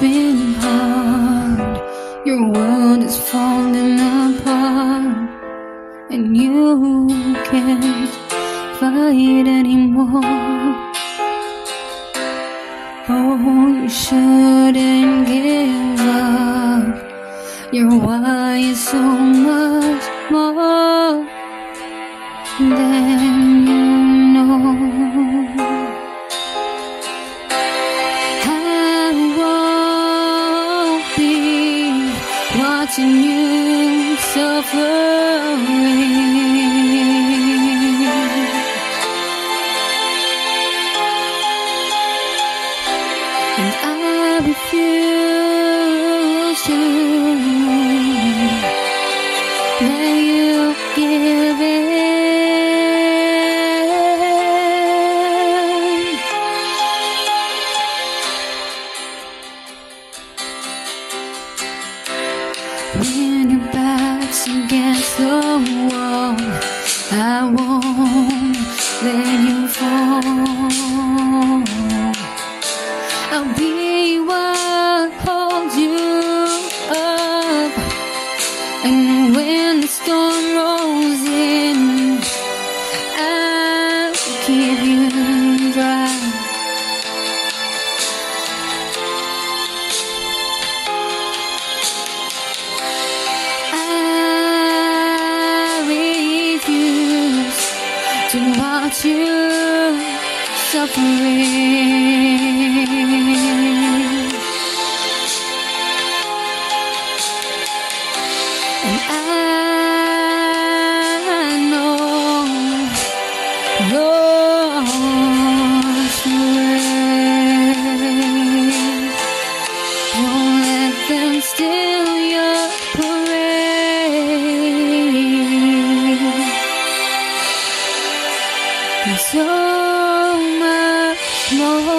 been hard. Your world is falling apart, and you can't fight anymore. Oh, you shouldn't give up. Your why is so much more than watching you suffering. And I refuse to let you give in. Back's against the wall, I won't let you fall. I'll be what holds you up, and when the storm rolls in, I'll keep you watch you suffering. And I know your So much more.